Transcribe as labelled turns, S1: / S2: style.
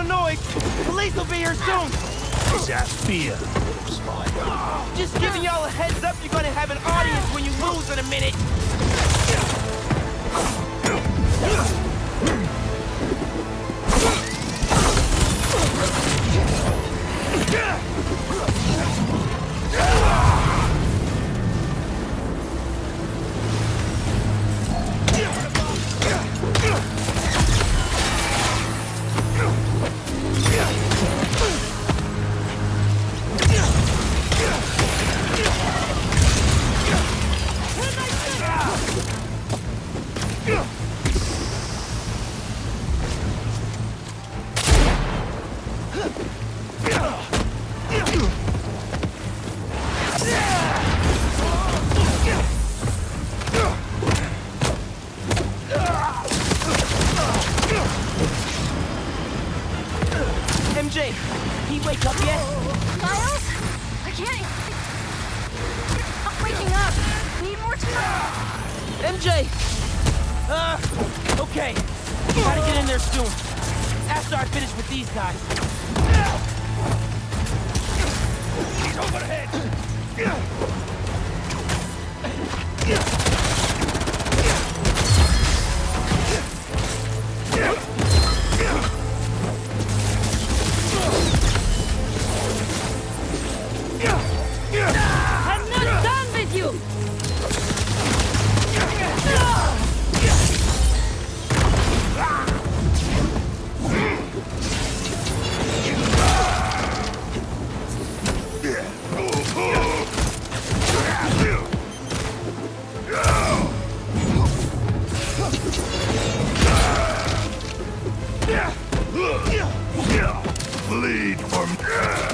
S1: Police will be here soon. Is that fear, Spy?
S2: Just giving y'all a heads up you're gonna have an audience when you lose in a minute. MJ, he wake up yet?
S3: Miles? I can't. I'm waking up. Need more time.
S2: MJ! Uh, okay. Gotta get in there soon. After I finish with these guys.
S1: Bleed from. When